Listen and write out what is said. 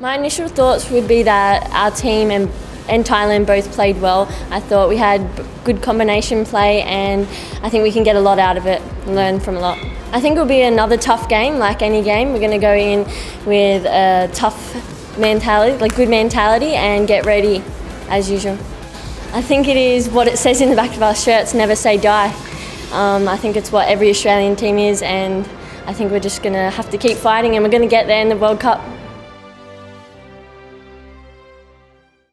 My initial thoughts would be that our team and, and Thailand both played well. I thought we had good combination play and I think we can get a lot out of it, learn from a lot. I think it'll be another tough game, like any game. We're going to go in with a tough mentality, like good mentality, and get ready as usual. I think it is what it says in the back of our shirts, never say die. Um, I think it's what every Australian team is and I think we're just going to have to keep fighting and we're going to get there in the World Cup.